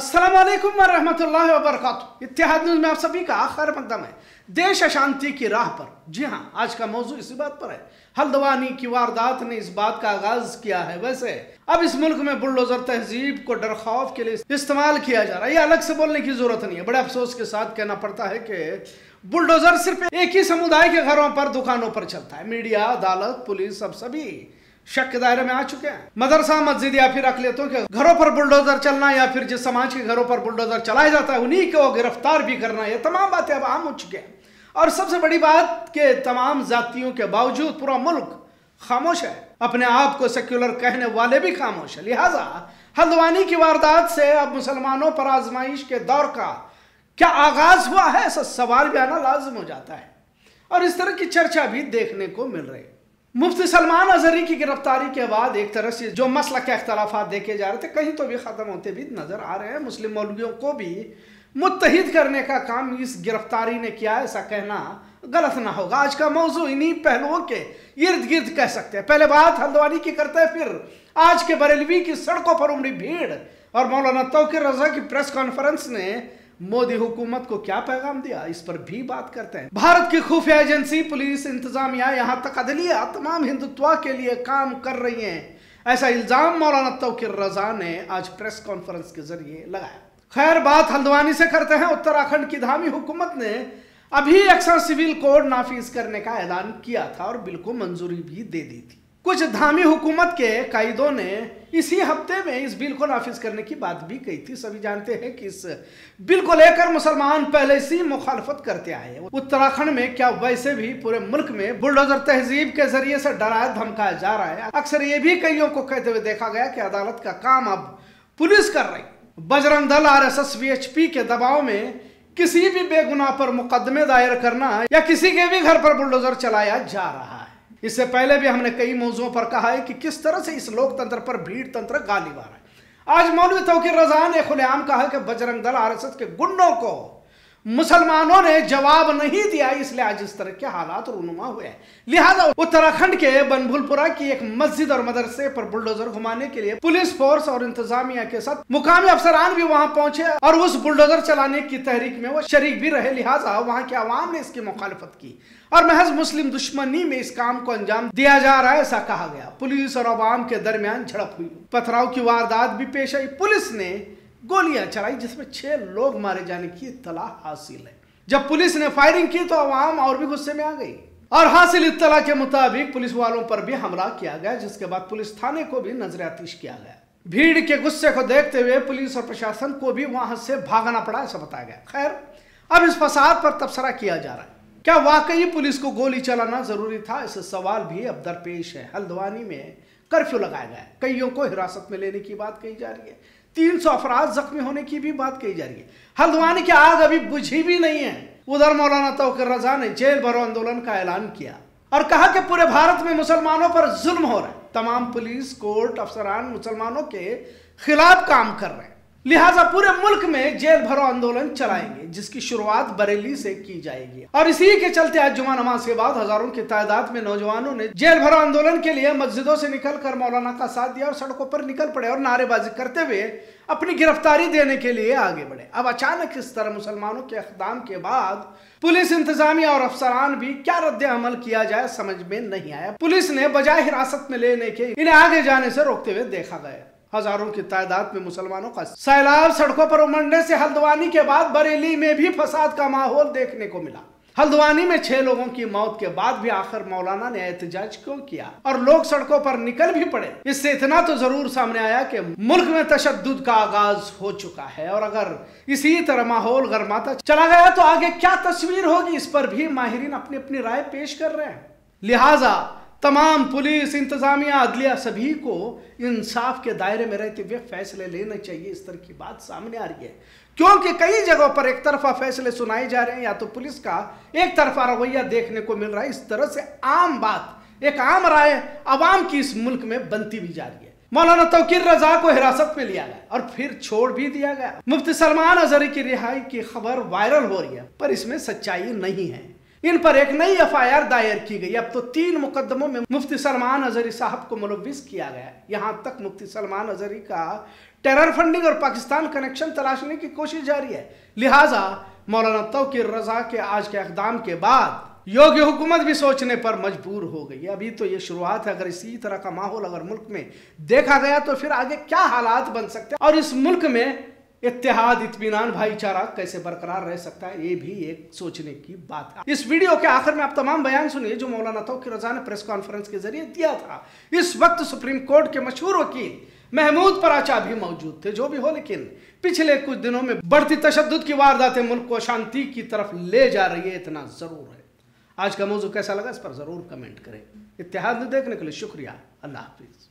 अस्सलाम वालेकुम वरहमतुल्लाहि इत्तेहाद न्यूज़ में आप सभी का खैर मकदम है। देश अशांति की राह पर। जी हाँ आज का मौजू इसी बात पर है। हल्द्वानी की वारदात ने इस बात का आगाज़ किया है। वैसे, अब इस मुल्क में बुलडोजर तहजीब को डर खौफ के लिए इस्तेमाल किया जा रहा है। ये अलग से बोलने की ज़रूरत नहीं है। बड़े अफसोस के साथ कहना पड़ता है कि बुलडोजर सिर्फ़ एक ही समुदाय के घरों पर, दुकानों पर चलता है। मीडिया, अदालत, पुलिस सब सभी शक के दायरे में आ चुके हैं। मदरसा, मस्जिद या फिर अकलियतों के घरों पर बुलडोजर चलना या फिर जिस समाज के घरों पर बुलडोजर चलाया जाता है, उन्हीं को गिरफ़्तार भी करना, ये तमाम बातें अब आम हो चुके हैं। और सबसे बड़ी बात के तमाम जातियों के बावजूद पूरा मुल्क खामोश है। अपने आप को सेक्युलर कहने वाले भी खामोश है। लिहाजा, हल्द्वानी की वारदात से अब मुसलमानों पर आजमाइश के दौर का क्या आगाज़ हुआ है, ऐसा सवाल भी आना लाजम हो जाता है। और इस तरह की चर्चा भी देखने को मिल रही है। मुफ्ती सलमान अजहरी की गिरफ्तारी के बाद एक तरह से जो मसला के अख्तलाफ देखे जा रहे थे, कहीं तो भी ख़त्म होते भी नज़र आ रहे हैं। मुस्लिम मौलवियों को भी मुतहिद करने का काम इस गिरफ्तारी ने किया ऐसा कहना गलत ना होगा। आज का मौजू इन्हीं पहलुओं के इर्द गिर्द कह सकते हैं। पहले बात हल्द्वानी की करते हैं, फिर आज के बरेलवी की सड़कों पर उमड़ी भीड़ और मौलाना तोकिर रजा की प्रेस कॉन्फ्रेंस ने मोदी हुकूमत को क्या पैगाम दिया? इस पर भी बात करते हैं। भारत की खुफिया एजेंसी, पुलिस, इंतजामिया यहाँ तक अदलिया, तमाम हिंदुत्व के लिए काम कर रही है। ऐसा इल्ज़ाम मौलाना तोकिर रजा ने आज प्रेस कॉन्फ्रेंस के ज़रिए लगाया। खैर, बात हल्द्वानी से करते हैं। उत्तराखंड की धामी हुकूमत ने अभी एक्शन सिविल कोड नाफिज करने का ऐलान किया था और बिल को मंजूरी भी दे दी थी। कुछ धामी हुकूमत के कायदों ने इसी हफ़्ते में इस बिल को नाफिज करने की बात भी कही थी। सभी जानते हैं कि इस बिल को लेकर मुसलमान पहले से मुखालफत करते आए हैं। उत्तराखंड में क्या वैसे भी पूरे मुल्क में बुलडोजर तहजीब के ज़रिए से डराया, धमकाया जा रहा है? अक्सर ये भी कईयों को कहते हुए देखा गया कि अदालत का काम अब पुलिस कर रही Bajrang Dal R S S VHP के दबाव में किसी भी बेगुनाह पर मुकदमे दायर करना या किसी के भी घर पर बुलडोजर चलाया जा रहा है इससे पहले भी हमने कई मौजुओं पर कहा है कि किस तरह से इस लोकतंत्र पर भीड़ तंत्र गाली मारा। है आज मौलवी तो रजा ने खुलेआम कहा कि बजरंग दल आरएसएस के गुंडों को मुसलमानों ने जवाब नहीं दिया, इसलिए आज इस तरह के हालात रूनुमा हुए हैं। लिहाजा उत्तराखंड के बनभुलपुरा की एक मस्जिद और मदरसे पर बुलडोजर घुमाने के लिए पुलिस फोर्स और इंतजामिया के साथ मुकामी अफसरान भी वहाँ पहुँचे और उस बुलडोजर चलाने की तहरीक में वो शरीक भी रहे। लिहाजा वहाँ के आवाम ने इसकी मुखालफत की और महज मुस्लिम दुश्मनी में इस काम को अंजाम दिया जा रहा है, ऐसा कहा गया। पुलिस और आवाम के दरमियान झड़प हुई। पथराव की वारदात भी पेश आई। पुलिस ने गोलियाँ चलाई जिसमें छह लोग मारे जाने की इतला हासिल है। जब पुलिस ने फायरिंग की तो आवाम और भी गुस्से में आ गई। और हासिल इतला के मुताबिक पुलिस वालों पर भी हमला किया गया, जिसके बाद पुलिस थाने को भी नज़र आतिश किया गया। भीड़ के गुस्से को देखते हुए पुलिस और प्रशासन को भी वहाँ से भागना पड़ा, ऐसा बताया गया। खैर, अब इस फसाद पर तबसरा किया जा रहा है। क्या वाकई पुलिस को गोली चलाना ज़रूरी था? ऐसे सवाल भी अब दरपेश है। हल्द्वानी में कर्फ्यू लगाया गया कईयों को हिरासत में लेने की बात कही जा रही है। तीन सौ अफराज जख्मी होने की भी बात कही जा रही है। हल्द्वानी की आग अभी बुझी भी नहीं है। उधर मौलाना तोकर रजा ने जेल भरो आंदोलन का ऐलान किया और कहा कि पूरे भारत में मुसलमानों पर जुल्म हो रहा है। तमाम पुलिस, कोर्ट, अफसरान मुसलमानों के खिलाफ काम कर रहे हैं। लिहाजा पूरे मुल्क में जेल भरो आंदोलन चलाएँगे, जिसकी शुरुआत बरेली से की जाएगी। और इसी के चलते आज जुमा नमाज़ के बाद हज़ारों की तादाद में नौजवानों ने जेल भरो आंदोलन के लिए मस्जिदों से निकलकर मौलाना का साथ दिया और सड़कों पर निकल पड़े और नारेबाजी करते हुए अपनी गिरफ्तारी देने के लिए आगे बढ़े। अब अचानक इस तरह मुसलमानों के अकदाम के बाद पुलिस इंतजामिया और अफसरान भी क्या रद्द अमल किया जाए समझ में नहीं आया। पुलिस ने बजाय हिरासत में लेने के इन्हें आगे जाने से रोकते हुए देखा गया। हज़ारों की तादाद में मुसलमानों का सैलाब सड़कों पर उमड़ने से हल्द्वानी के बाद बरेली में भी फसाद का माहौल देखने को मिला। हल्द्वानी में छह लोगों की मौत के बाद भी आखिर मौलाना ने एहतजाज क्यों किया? और लोग सड़कों पर निकल भी पड़े। इससे इतना तो ज़रूर सामने आया कि मुल्क में तशद का आगाज़ हो चुका है। और अगर इसी तरह माहौल गर्माता चला गया तो आगे क्या तस्वीर होगी? इस पर भी माहरीन अपनी अपनी राय पेश कर रहे हैं। लिहाजा तमाम पुलिस, इंतजामिया, अदलिया सभी को इंसाफ के दायरे में रहते हुए फैसले लेने चाहिए। इस तरह की बात सामने आ रही है। क्योंकि कई जगहों पर एक तरफा फैसले सुनाए जा रहे हैं, या तो पुलिस का एक तरफा रवैया देखने को मिल रहा है। इस तरह से आम बात, एक आम राय आवाम की इस मुल्क में बनती भी जा रही है। मौलाना तोकीर रजा को हिरासत में लिया गया और फिर छोड़ भी दिया गया। मुफ्ती सलमान अजहरी की रिहाई की खबर वायरल हो रही है, पर इसमें सच्चाई नहीं है। इन पर एक नई एफआईआर दायर की गई। अब तो तीन मुकदमों में मुफ्ती सलमान अजहरी साहब को मुलविस किया गया यहाँ तक मुफ्ती सलमान अजहरी का टेरर फंडिंग और पाकिस्तान कनेक्शन तलाशने की कोशिश जारी है। लिहाजा मौलाना तोकीर रजा के आज के अकदाम के बाद योगी हुकूमत भी सोचने पर मजबूर हो गई अभी तो ये शुरुआत है। अगर इसी तरह का माहौल अगर मुल्क में देखा गया तो फिर आगे क्या हालात बन सकते हैं? और इस मुल्क में इत्तेहाद इतमान भाईचारा कैसे बरकरार रह सकता है, ये भी एक सोचने की बात है। इस वीडियो के आखिर में आप तमाम बयान सुनिए जो मौलाना तोकी रजा ने प्रेस कॉन्फ्रेंस के ज़रिए दिया था। इस वक्त सुप्रीम कोर्ट के मशहूर वकील महमूद पराचा भी मौजूद थे, जो भी हो, लेकिन पिछले कुछ दिनों में बढ़ती तशद की वारदातें मुल्क को शांति की तरफ़ ले जा रही है, इतना ज़रूर है। आज का मौजू कैसा लगा, इस पर ज़रूर कमेंट करें। इतिहाद देखने के लिए शुक्रिया। अल्लाह हाफिज।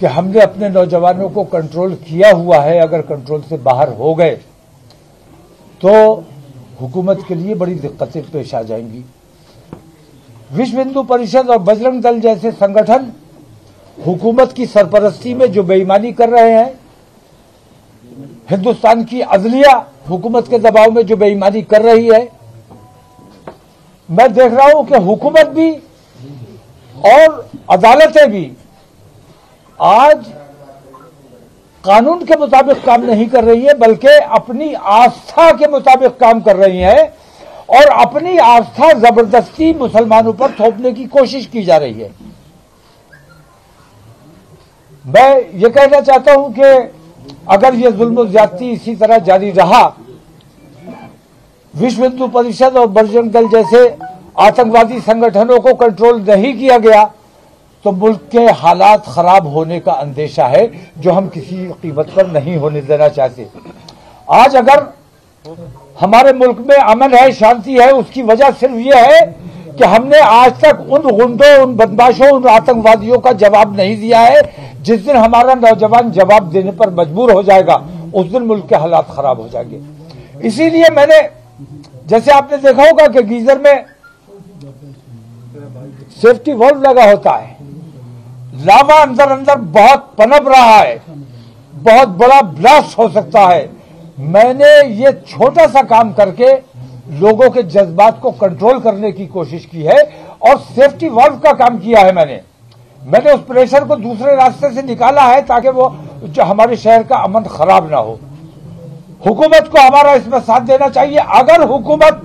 कि हमने अपने नौजवानों को कंट्रोल किया हुआ है, अगर कंट्रोल से बाहर हो गए तो हुकूमत के लिए बड़ी दिक्कतें पेश आ जाएँगी। विश्व हिंदू परिषद और बजरंग दल जैसे संगठन हुकूमत की सरपरस्ती में जो बेईमानी कर रहे हैं, हिंदुस्तान की अदलिया हुकूमत के दबाव में जो बेईमानी कर रही है, मैं देख रहा हूँ कि हुकूमत भी और अदालतें भी आज कानून के मुताबिक काम नहीं कर रही है, बल्कि अपनी आस्था के मुताबिक काम कर रही है और अपनी आस्था ज़बरदस्ती मुसलमानों पर थोपने की कोशिश की जा रही है। मैं ये कहना चाहता हूँ कि अगर ये जुल्म ज्यादती इसी तरह जारी रहा, विश्व हिंदू परिषद और बजरंग दल जैसे आतंकवादी संगठनों को कंट्रोल नहीं किया गया तो मुल्क के हालात खराब होने का अंदेशा है, जो हम किसी कीमत पर नहीं होने देना चाहते। आज अगर हमारे मुल्क में अमन है, शांति है, उसकी वजह सिर्फ़ यह है कि हमने आज तक उन गुंडों, उन बदमाशों, उन आतंकवादियों का जवाब नहीं दिया है। जिस दिन हमारा नौजवान जवाब देने पर मजबूर हो जाएगा, उस दिन मुल्क के हालात खराब हो जाएँगे। इसीलिए मैंने, जैसे आपने देखा होगा कि गीजर में सेफ्टी वॉल्व लगा होता है। लावा अंदर अंदर बहुत पनप रहा है, बहुत बड़ा ब्लास्ट हो सकता है। मैंने ये छोटा सा काम करके लोगों के जज्बात को कंट्रोल करने की कोशिश की है और सेफ्टी वर्क का काम किया है मैंने। मैंने उस प्रेशर को दूसरे रास्ते से निकाला है ताकि वो जो हमारे शहर का अमन खराब ना हो। हुकूमत को हमारा इसमें साथ देना चाहिए। अगर हुकूमत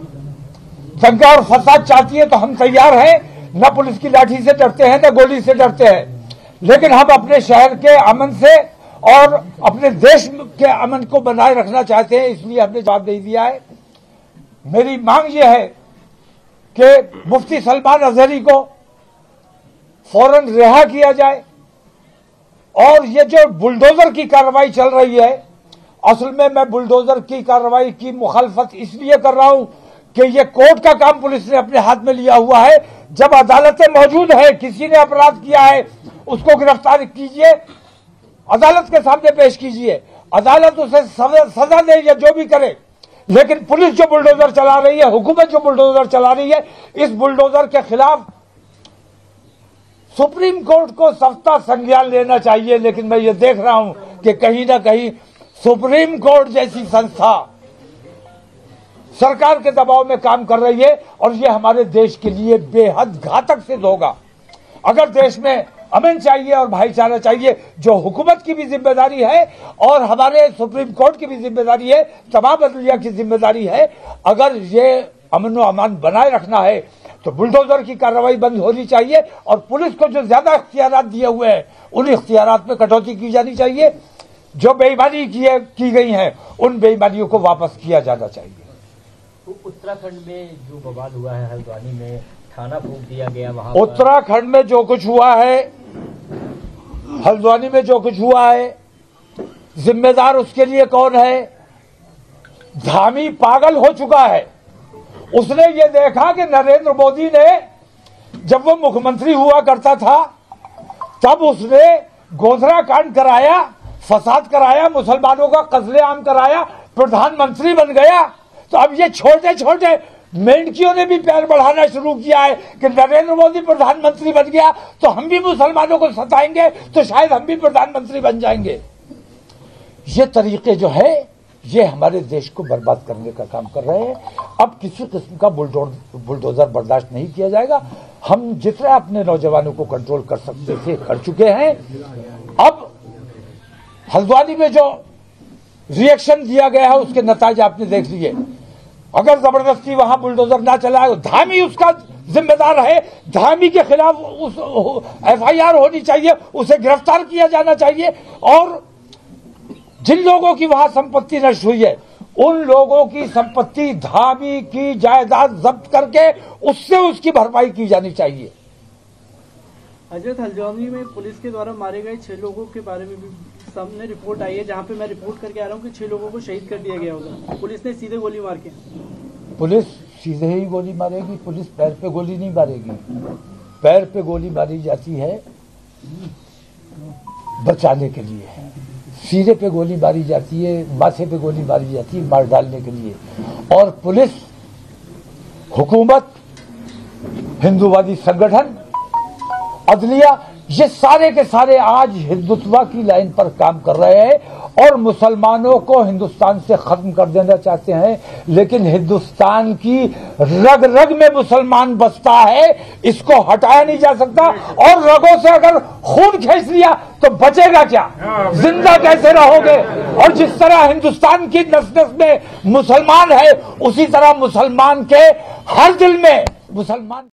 दंगा और फसाद चाहती है तो हम तैयार हैं। न पुलिस की लाठी से डरते हैं, न गोली से डरते हैं। लेकिन हम अपने शहर के अमन से और अपने देश के अमन को बनाए रखना चाहते हैं, इसलिए हमने जवाब दे दिया है। मेरी मांग यह है कि मुफ्ती सलमान अजहरी को फ़ौरन रिहा किया जाए और ये जो बुलडोजर की कार्रवाई चल रही है, असल में मैं बुलडोजर की कार्रवाई की मुखालफत इसलिए कर रहा हूँ कि ये कोर्ट का काम पुलिस ने अपने हाथ में लिया हुआ है। जब अदालतें मौजूद है, किसी ने अपराध किया है उसको गिरफ़्तार कीजिए, अदालत के सामने पेश कीजिए। अदालत उसे सजा दे या जो भी करे, लेकिन पुलिस जो बुलडोजर चला रही है, हुकूमत जो बुलडोजर चला रही है, इस बुलडोजर के खिलाफ सुप्रीम कोर्ट को सस्ता संज्ञान लेना चाहिए, लेकिन मैं ये देख रहा हूँ कि कहीं ना कहीं सुप्रीम कोर्ट जैसी संस्था सरकार के दबाव में काम कर रही है, और ये हमारे देश के लिए बेहद घातक सिद्ध होगा। अगर देश में अमन चाहिए और भाईचारा चाहिए, जो हुकूमत की भी ज़िम्मेदारी है और हमारे सुप्रीम कोर्ट की भी ज़िम्मेदारी है, तमाम अदलिया की ज़िम्मेदारी है। अगर ये अमन व अमान बनाए रखना है तो बुलडोजर की कार्रवाई बंद होनी चाहिए और पुलिस को जो ज़्यादा इख्तियार दिए हुए हैं, उन इख्तियार में कटौती की जानी चाहिए। जो बेईमानी की गई है, उन बेईमानियों को वापस किया जाना चाहिए। उत्तराखंड में जो बवाल हुआ है, हल्द्वानी में थाना फूक दिया गया वहाँ उत्तराखंड में जो कुछ हुआ है, हल्द्वानी में जो कुछ हुआ है, जिम्मेदार उसके लिए कौन है? धामी पागल हो चुका है। उसने ये देखा कि नरेंद्र मोदी ने, जब वो मुख्यमंत्री हुआ करता था, तब उसने गोधरा कांड कराया, फसाद कराया, मुसलमानों का कत्ले आम कराया, प्रधानमंत्री बन गया। तो अब ये छोटे छोटे मेंढकियों ने भी पैर बढ़ाना शुरू किया है कि नरेंद्र मोदी प्रधानमंत्री बन गया तो हम भी मुसलमानों को सताएँगे तो शायद हम भी प्रधानमंत्री बन जाएँगे। ये तरीके जो है, ये हमारे देश को बर्बाद करने का काम कर रहे हैं। अब किसी किस्म का बुलडोजर बर्दाश्त नहीं किया जाएगा। हम जितना अपने नौजवानों को कंट्रोल कर सकते थे, कर चुके हैं। अब हल्द्वानी में जो रिएक्शन दिया गया है, उसके नतीजे आपने देख लिए। अगर ज़बरदस्ती वहाँ बुलडोजर ना चलाए, धामी उसका जिम्मेदार है धामी के खिलाफ उस एफआईआर होनी चाहिए, उसे गिरफ़्तार किया जाना चाहिए, और जिन लोगों की वहाँ संपत्ति नष्ट हुई है, उन लोगों की संपत्ति धामी की जायदाद जब्त करके उससे उसकी भरपाई की जानी चाहिए। हज़रत हल्द्वानी में पुलिस के द्वारा मारे गए छह लोगों के बारे में भी सामने रिपोर्ट आई है, जहाँ पे मैं रिपोर्ट करके आ रहा हूँ कि छह लोगों को शहीद कर दिया गया उधर पुलिस ने सीधे गोली मार के। पुलिस सीधे ही गोली मारेगी, पुलिस पैर पे गोली नहीं मारेगी। पैर पे गोली मारी जाती है, बचाने के लिए। सीधे पे गोली मारी जाती है, माथे पे गोली मारी जाती है, मार डालने के लिए। और पुलिस, हुकूमत, हिंदूवादी संगठन, अदलिया ये सारे के सारे आज हिंदुत्व की लाइन पर काम कर रहे हैं और मुसलमानों को हिंदुस्तान से खत्म कर देना चाहते हैं, लेकिन हिंदुस्तान की रग रग में मुसलमान बसता है, इसको हटाया नहीं जा सकता और रगों से अगर खून खींच लिया तो बचेगा क्या? ज़िंदा कैसे रहोगे? और जिस तरह हिंदुस्तान की नस नस में मुसलमान है, उसी तरह मुसलमान के हर दिल में मुसलमान